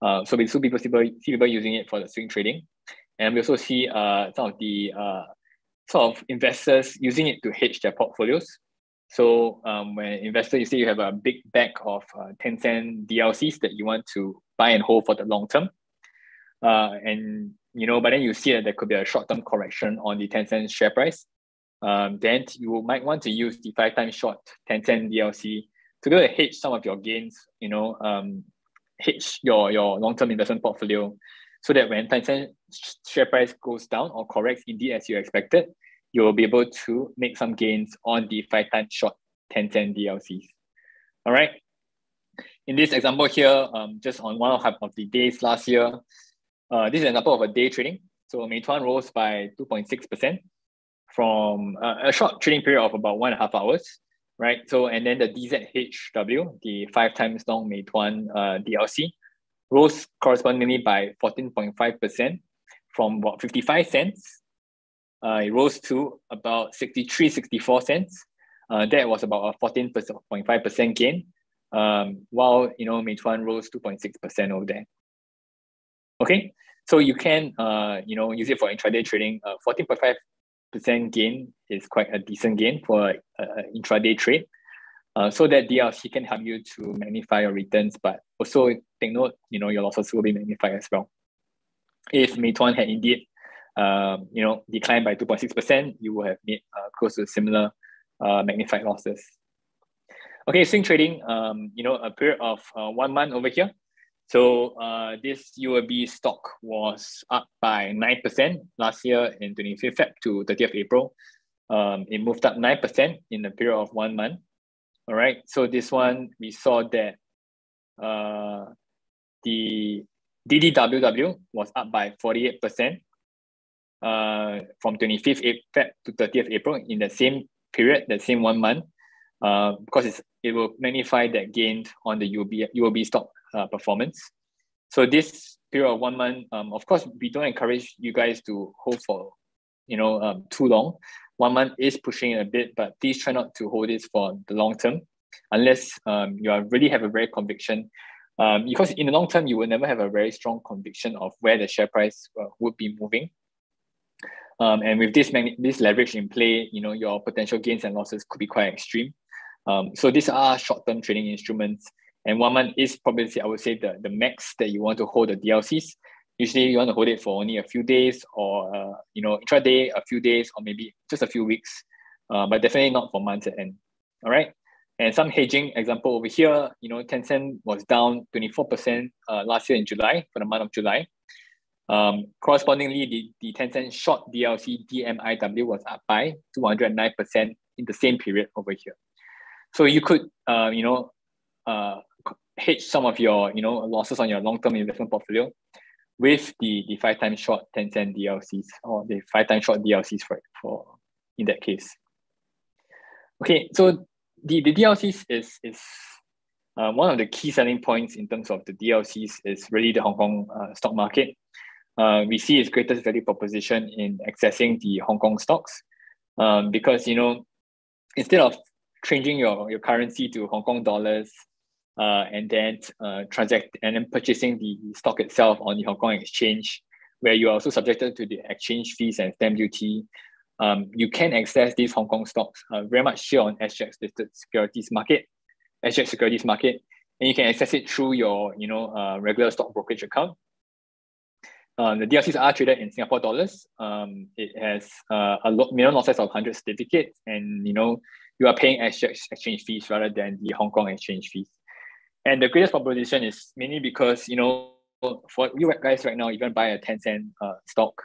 Uh, so we see people, see people using it for the swing trading. And we also see uh, some of the uh, sort of investors using it to hedge their portfolios. So um, when investor, you say you have a big bag of uh, Tencent DLCs that you want to buy and hold for the long term, uh, and you know, but then you see that there could be a short term correction on the Tencent share price. Um, then you might want to use the five times short Tencent DLC to go hedge some of your gains. You know, um, hedge your your long term investment portfolio, so that when Tencent share price goes down or corrects indeed as you expected, you will be able to make some gains on the five times short Tencent DLCs. All right. In this example here, um, just on one of the days last year, uh, this is an example of a day trading. So Meituan rose by 2.6% from uh, a short trading period of about one and a half hours, right? So, and then the DZHW, the five times long Meituan uh, DLC, rose correspondingly by 14.5% from about 55 cents uh, it rose to about 63, 64 cents. Uh, that was about a 14.5% gain, um, while you know Meituan rose 2.6% over there. Okay, so you can uh, you know use it for intraday trading. 14.5% gain is quite a decent gain for intraday trade. Uh, so that DLC can help you to magnify your returns, but also take note, you know, your losses will be magnified as well. If Meituan had indeed um, you know, declined by 2.6%, you will have made uh, close to similar uh, magnified losses. Okay, swing trading, um, you know, a period of uh, one month over here. So uh, this UOB stock was up by 9% last year in 25th Feb to 30th April. Um, it moved up 9% in the period of one month. All right, so this one, we saw that uh, the DDWW was up by 48% uh, from 25th Feb to 30th April in the same period, the same one month, uh, because it will magnify that gain on the UOB, UOB stock uh, performance. So this period of one month, um, of course, we don't encourage you guys to hold for, you know, um, too long. One month is pushing it a bit, but please try not to hold this for the long term, unless um, you are really have a very conviction. Um, because in the long term, you will never have a very strong conviction of where the share price uh, would be moving. Um, and with this this leverage in play, you know, your potential gains and losses could be quite extreme. Um, so these are short-term trading instruments. And one month is probably, I would say, the, the max that you want to hold the DLCs. Usually you want to hold it for only a few days or, uh, you know, intraday, a few days, or maybe just a few weeks, uh, but definitely not for months at end. All right. And some hedging example over here, you know, Tencent was down 24% uh, last year in July for the month of July. Um, correspondingly, the, the Tencent short DLC DMIW was up by 209% in the same period over here. So you could, uh, you know, uh, hedge some of your, you know, losses on your long-term investment portfolio with the, the five times short Tencent DLCs or the five times short DLCs for, for in that case. Okay, so the, the DLCs is, is uh, one of the key selling points in terms of the DLCs is really the Hong Kong uh, stock market uh, we see its greatest value proposition in accessing the Hong Kong stocks. Um, because you know, instead of changing your, your currency to Hong Kong dollars uh, and then uh, transact and then purchasing the stock itself on the Hong Kong exchange, where you are also subjected to the exchange fees and stamp duty, um, you can access these Hong Kong stocks uh, very much here on SGX listed securities market, SGX securities market, and you can access it through your you know uh, regular stock brokerage account um, the DLCs are traded in Singapore dollars. Um, it has uh, a lo- minimum lot size of 100 certificates, and you know you are paying exchange exchange fees rather than the Hong Kong exchange fees. And the greatest proposition is mainly because you know for you guys right now, can buy a Tencent uh, stock.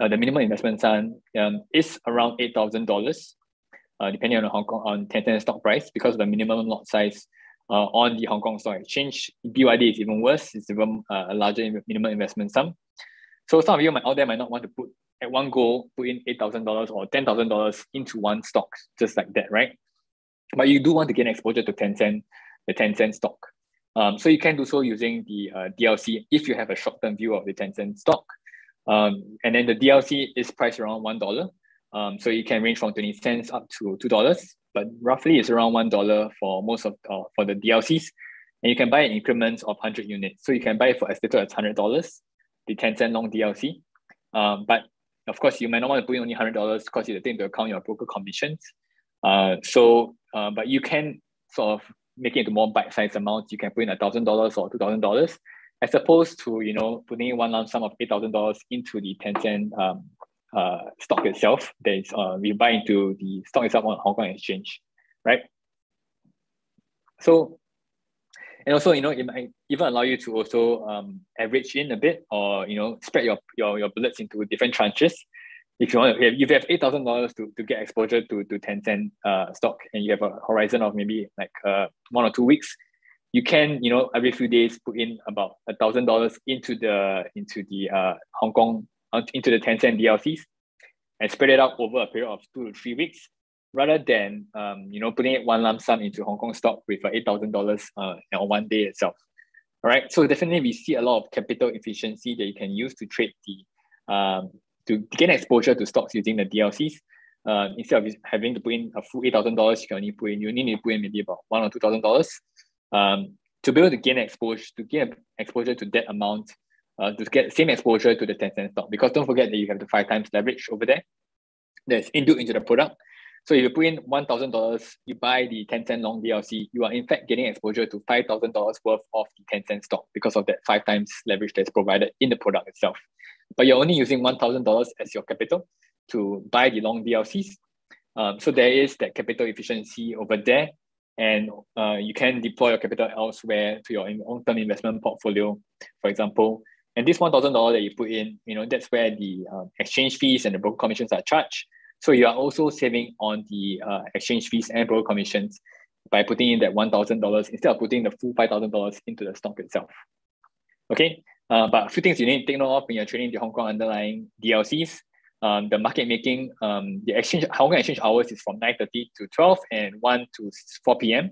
Uh, the minimum investment sum um, is around eight thousand dollars, uh, depending on the Hong Kong on Tencent stock price because the minimum lot size uh, on the Hong Kong Stock Exchange. BYD is even worse; it's even uh, a larger minimum investment sum. So some of you might, out there might not want to put at one go put in eight thousand dollars or ten thousand dollars into one stock just like that, right? But you do want to gain exposure to Tencent, the Tencent stock. Um, so you can do so using the uh, DLC if you have a short-term view of the Tencent stock. Um, and then the DLC is priced around $1. Um, so it can range from 20 cents up to $2, but roughly it's around $1 for most of uh, for the DLCs. And you can buy in increments of 100 units. So you can buy for as little as $100, the Tencent long DLC. Um, but of course, you might not want to put in only $100 because you take into account your broker commissions. Uh, so, uh, but you can sort of make it more bite-sized amounts. You can put in a $1,000 or $2,000 as opposed to, you know, putting one lump sum of $8,000 into the Tencent um, uh, stock itself. That is, uh, we buy into the stock itself on Hong Kong Exchange, right? So and also, you know, it might even allow you to also um, average in a bit or, you know, spread your, your, your bullets into different tranches. If you want to, if you have $8,000 to, to get exposure to, to Tencent uh, stock and you have a horizon of maybe like uh, one or two weeks, you can, you know, every few days put in about a thousand dollars into the into the uh, Hong Kong uh, into the Tencent DLCs and spread it out over a period of two to three weeks rather than um, you know putting it one lump sum into Hong Kong stock with uh, eight thousand dollars uh on one day itself. All right, so definitely we see a lot of capital efficiency that you can use to trade the um, to gain exposure to stocks using the DLCs. Uh, instead of having to put in a full eight thousand dollars, you can only put in you need to put in maybe about one or two thousand dollars. Um, to be able to gain exposure to gain exposure to that amount, uh, to get same exposure to the Tencent stock. Because don't forget that you have the five times leverage over there. That's inbuilt into the product. So if you put in $1,000, you buy the Tencent long DLC, you are in fact getting exposure to $5,000 worth of the Tencent stock because of that five times leverage that's provided in the product itself. But you're only using $1,000 as your capital to buy the long DLCs. Um, so there is that capital efficiency over there. And uh, you can deploy your capital elsewhere to your long-term investment portfolio, for example. And this $1,000 that you put in, you know, that's where the uh, exchange fees and the broker commissions are charged. So you are also saving on the uh, exchange fees and broker commissions by putting in that $1,000 instead of putting the full $5,000 into the stock itself. Okay, uh, but a few things you need to take note of when you're trading the Hong Kong underlying DLCs. Um, the market making, um, the exchange Hong Kong exchange hours is from 9.30 to 12 and 1 to 4 p.m.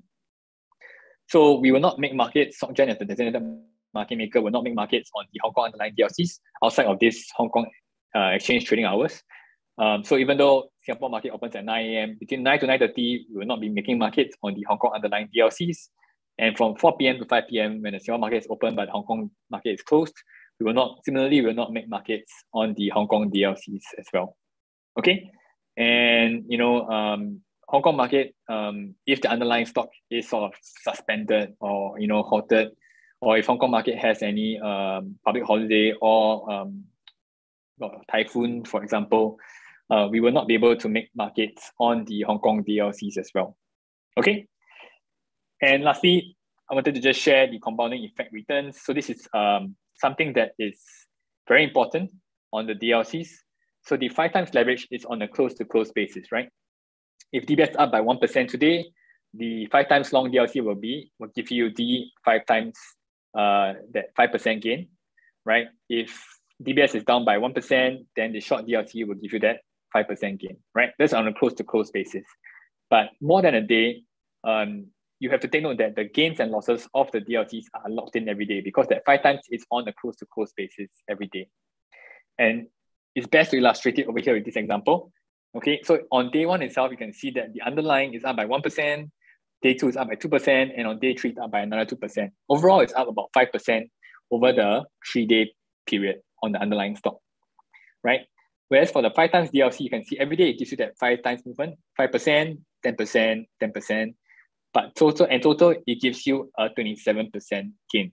So we will not make markets, SocGen as the designated market maker will not make markets on the Hong Kong underlying DLCs outside of this Hong Kong uh, exchange trading hours. Um, so even though Singapore market opens at 9 a.m., between 9 to 9.30, we will not be making markets on the Hong Kong underlying DLCs. And from 4 p.m. to 5 p.m., when the Singapore market is open but the Hong Kong market is closed, we will not, similarly, we will not make markets on the Hong Kong DLCs as well. Okay. And, you know, um, Hong Kong market, um, if the underlying stock is sort of suspended or, you know, halted, or if Hong Kong market has any um, public holiday or um, typhoon, for example, uh, we will not be able to make markets on the Hong Kong DLCs as well. Okay. And lastly, I wanted to just share the compounding effect returns. So this is um, something that is very important on the DLCs. So the five times leverage is on a close to close basis, right? If DBS up by 1% today, the five times long DLC will be, will give you the five times uh, that 5% gain, right? If DBS is down by 1%, then the short DLC will give you that 5% gain, right? That's on a close to close basis. But more than a day, um, you have to take note that the gains and losses of the DLCs are locked in every day because that five times is on a close to close basis every day. And it's best to illustrate it over here with this example. Okay, so on day one itself, you can see that the underlying is up by 1%, day two is up by 2%, and on day three, it's up by another 2%. Overall, it's up about 5% over the three day period on the underlying stock, right? Whereas for the five times DLC, you can see every day it gives you that five times movement, 5%, 10%, 10%. But total and total, it gives you a 27% gain.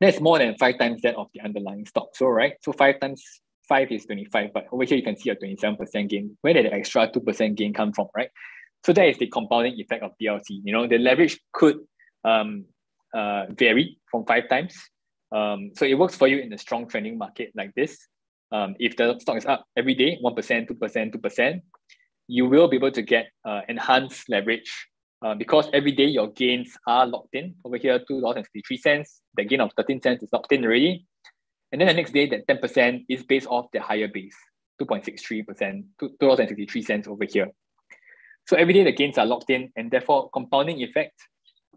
That's more than five times that of the underlying stock. So, right? So five times five is 25, but over here you can see a 27% gain. Where did the extra 2% gain come from, right? So that is the compounding effect of DLC. You know, the leverage could um, uh, vary from five times. Um, so it works for you in a strong trending market like this um, if the stock is up every day, 1%, 2%, 2%, you will be able to get uh, enhanced leverage uh, because every day your gains are locked in. Over here, $2.63, the gain of 13 cents is locked in already. And then the next day, that 10% is based off the higher base, 2.63%, $2.63 over here. So every day the gains are locked in and therefore compounding effect,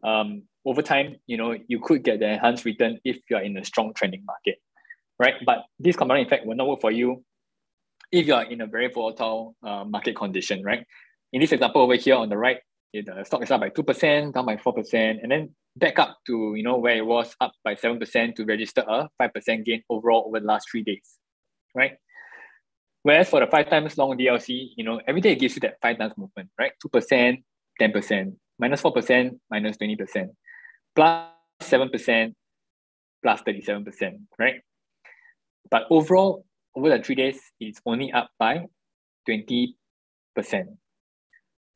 um, over time, you know, you could get the enhanced return if you're in a strong trending market, right? But this compounding effect will not work for you if you are in a very volatile uh, market condition, right? In this example over here on the right, the stock is up by 2%, down by 4%, and then back up to, you know, where it was up by 7% to register a 5% gain overall over the last three days, right? Whereas for the five times long DLC, you know, every day it gives you that five times movement, right? 2%, 10%, minus 4%, minus 20%, plus 7%, plus 37%, right? But overall, over the three days, it's only up by 20%.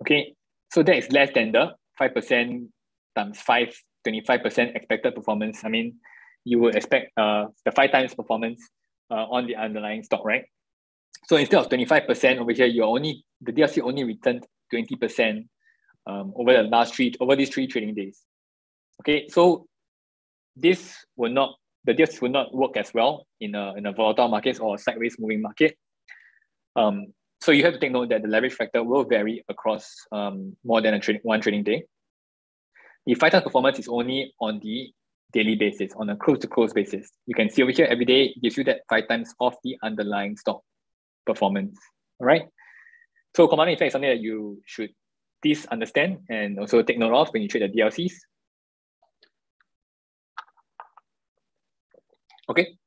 Okay, so that is less than the 5% times 5, 25% expected performance. I mean, you would expect uh, the five times performance uh, on the underlying stock, right? So instead of 25% over here, you're only, the DLC only returned 20% um, over the last three, over these three trading days. Okay, so this will not the deals will not work as well in a, in a volatile market or sideways moving market. Um, so you have to take note that the leverage factor will vary across um, more than a tra- one trading day. The five times performance is only on the daily basis, on a close to close basis. You can see over here every day gives you that five times of the underlying stock performance. All right. So compounding effect is something that you should please understand and also take note of when you trade the DLCs. Okay,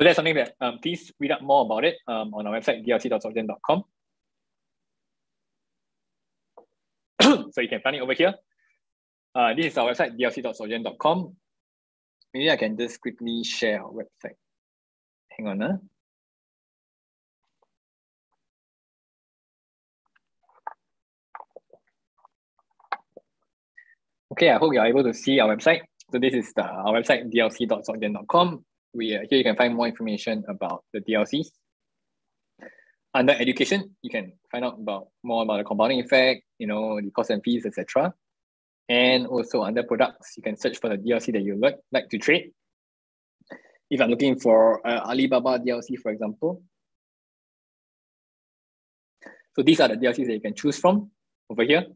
so that's something that um, please read up more about it um, on our website, dlc.socgen.com. so you can find it over here. Uh, this is our website, dlc.socgen.com. Maybe I can just quickly share our website. Hang on. Huh? Okay, I hope you are able to see our website. So this is the, our website, dlc.socgen.com we uh, here you can find more information about the DLCs. Under education, you can find out about more about the compounding effect, you know, the cost and fees, etc. And also under products, you can search for the DLC that you like, like to trade. If I'm looking for uh, Alibaba DLC, for example. So these are the DLCs that you can choose from over here.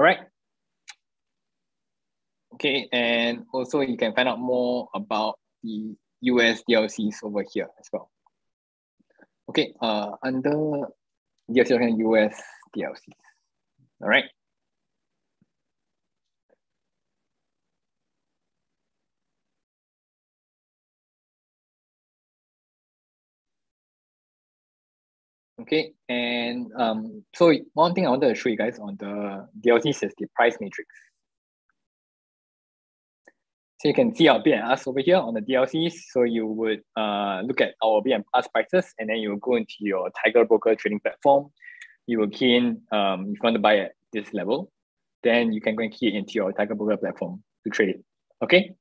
All right. Okay, and also you can find out more about the US DLCs over here as well. Okay, uh, under DLC and US DLCs. All right. Okay, and um, so one thing I wanted to show you guys on the DLCs is the price matrix. So you can see our bid and over here on the DLCs. So you would uh, look at our bid and prices, and then you will go into your Tiger Broker trading platform. You will key in um, if you want to buy at this level, then you can go and key into your Tiger Broker platform to trade it. Okay.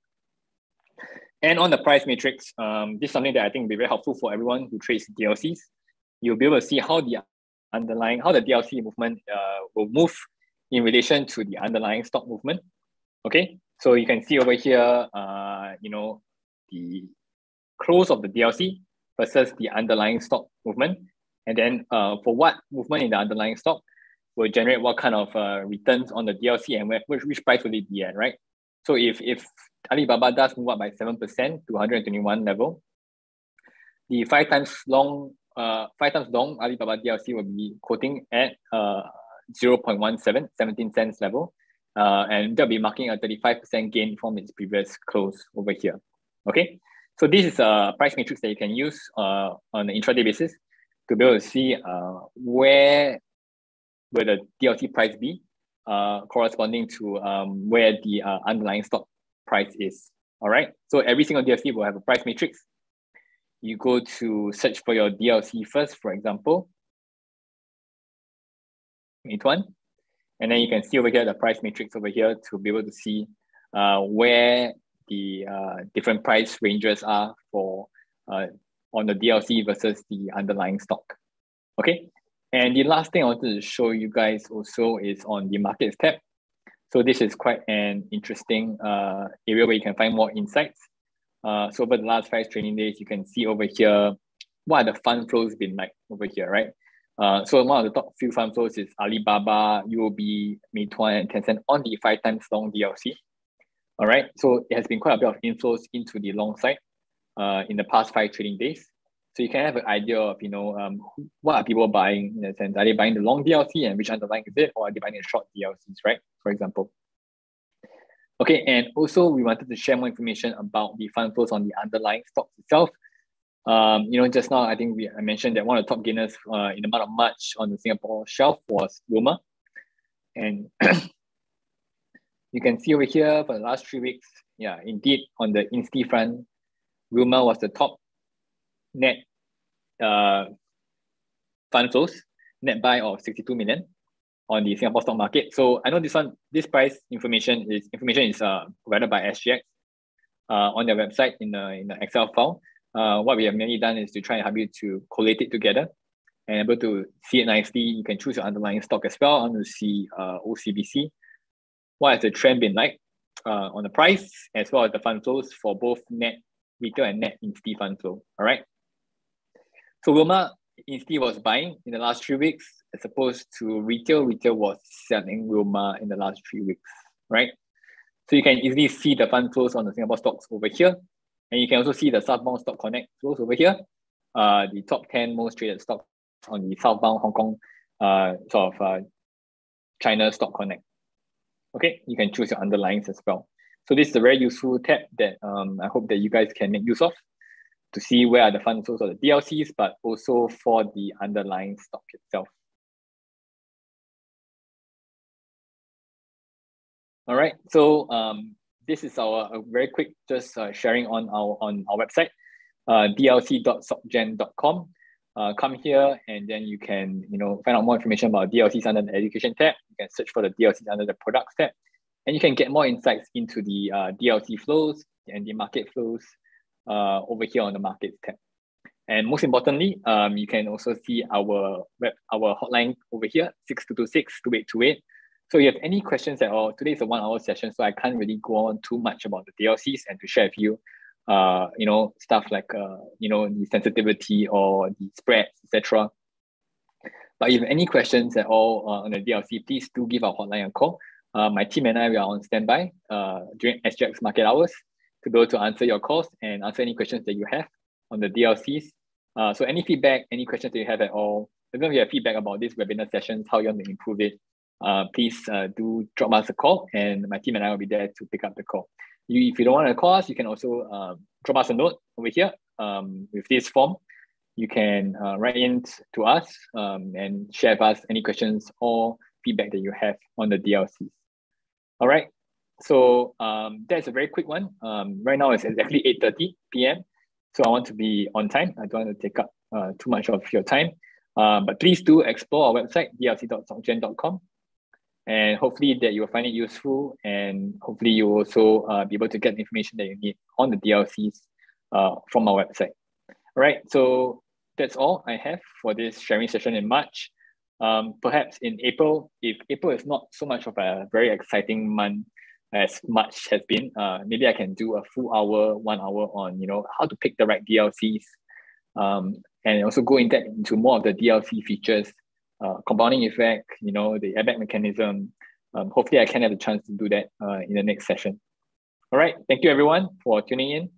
And on the price matrix, um, this is something that I think will be very helpful for everyone who trades DLCs you'll be able to see how the underlying, how the DLC movement uh, will move in relation to the underlying stock movement. Okay, so you can see over here, uh, you know, the close of the DLC versus the underlying stock movement. And then uh, for what movement in the underlying stock will generate what kind of uh, returns on the DLC and where, which, which price will it be at, right? So if, if Alibaba does move up by 7% to 121 level, the five times long uh, five times long, Alibaba DLC will be quoting at uh, 0.17, 17 cents level. Uh, and they'll be marking a 35% gain from its previous close over here. Okay, so this is a price matrix that you can use uh, on an intraday basis to be able to see uh, where will the DLC price be uh, corresponding to um, where the uh, underlying stock price is. All right, so every single DLC will have a price matrix you go to search for your DLC first, for example, Meituan, and then you can see over here the price matrix over here to be able to see uh, where the uh, different price ranges are for uh, on the DLC versus the underlying stock. Okay, and the last thing I wanted to show you guys also is on the markets tab. So this is quite an interesting uh, area where you can find more insights. Uh, so over the last five trading days, you can see over here what the fund flows been like over here, right? Uh, so one of the top few fund flows is Alibaba, UOB, Meituan, and Tencent on the five times long DLC. All right, so it has been quite a bit of inflows into the long side uh, in the past five trading days. So you can have an idea of, you know, um, what are people buying in a sense? Are they buying the long DLC and which underlying is it, or are they buying the short DLCs, right? For example. Okay, and also we wanted to share more information about the fund flows on the underlying stocks itself. Um, you know, just now I think we I mentioned that one of the top gainers uh, in the month of March on the Singapore shelf was Wilmar, and you can see over here for the last three weeks, yeah, indeed on the Insti front, Wilmar was the top net uh, fund flows, net buy of 62 million on the Singapore stock market. So I know this one, this price information is information is uh, provided by SGX uh, on their website in the in the Excel file. Uh, what we have mainly done is to try and help you to collate it together and able to see it nicely. You can choose your underlying stock as well. I want to see uh, OCBC. What has the trend been like uh, on the price as well as the fund flows for both net retail and net insti fund flow. All right. So Wilmar insti was buying in the last three weeks as opposed to retail. Retail was selling Wilmar in the last three weeks, right? So you can easily see the fund flows on the Singapore stocks over here. And you can also see the southbound stock connect flows over here. Uh, the top 10 most traded stocks on the southbound Hong Kong uh, sort of uh, China stock connect. Okay, you can choose your underlyings as well. So this is a very useful tab that um, I hope that you guys can make use of to see where are the fund flows of the DLCs, but also for the underlying stock itself. All right, so um, this is our very quick just uh, sharing on our on our website, uh, dlc.socgen.com. Uh, come here and then you can you know find out more information about DLCs under the education tab. You can search for the DLCs under the products tab, and you can get more insights into the uh, DLC flows and the market flows uh, over here on the markets tab. And most importantly, um, you can also see our web, our hotline over here, 6226-2828. So if you have any questions at all, today is a one hour session, so I can't really go on too much about the DLCs and to share with you, uh, you know, stuff like, uh, you know, the sensitivity or the spreads, etc. But if any questions at all uh, on the DLC, please do give our hotline a call. Uh, my team and I, we are on standby uh, during SGX market hours to be able to answer your calls and answer any questions that you have on the DLCs. Uh, so any feedback, any questions that you have at all, even if you have feedback about this webinar sessions, how you want to improve it, uh, please uh, do drop us a call and my team and I will be there to pick up the call. You, if you don't want to call us, you can also uh, drop us a note over here um, with this form. You can uh, write in to us um, and share with us any questions or feedback that you have on the DLCs. All right, so um, that's a very quick one. Um, right now it's exactly 8.30 p.m. So I want to be on time. I don't want to take up uh, too much of your time. Uh, but please do explore our website, dlc.socgen.com and hopefully that you will find it useful and hopefully you will also uh, be able to get the information that you need on the DLCs uh, from our website. All right, so that's all I have for this sharing session in March. Um, perhaps in April, if April is not so much of a very exciting month as March has been, uh, maybe I can do a full hour, one hour on you know how to pick the right DLCs, um, and also go in depth into more of the DLC features uh, compounding effect, you know, the airbag mechanism. Um, hopefully I can have a chance to do that uh, in the next session. All right, thank you everyone for tuning in.